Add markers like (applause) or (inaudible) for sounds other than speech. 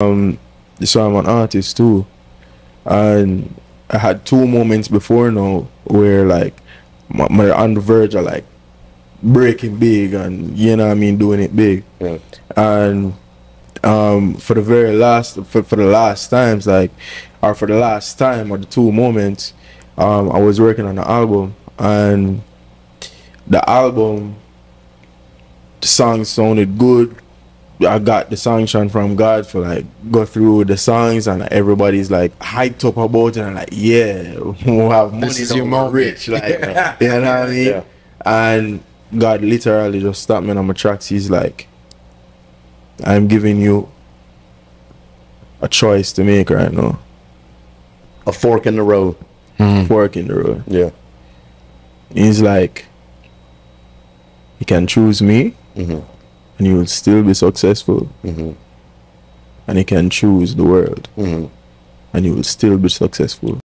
um, so I'm an artist too, and I had two moments before now where like my, my on the verge of like breaking big and you know what I mean doing it big, Yeah. and um, for the very last for, for the last times like or for the last time or the two moments, um, I was working on the album and the album the songs sounded good. I got the sanction from God for like go through the songs and everybody's like hyped up about it and like yeah (laughs) we'll have money is your moment. rich (laughs) like you know what I mean Yeah. and God literally just stopped me on my tracks he's like I'm giving you a choice to make right now A fork in the road. fork in the road Yeah. he's like you can choose me Mhm. And you will still be successful Mhm. and you can choose the world Mhm. and you will still be successful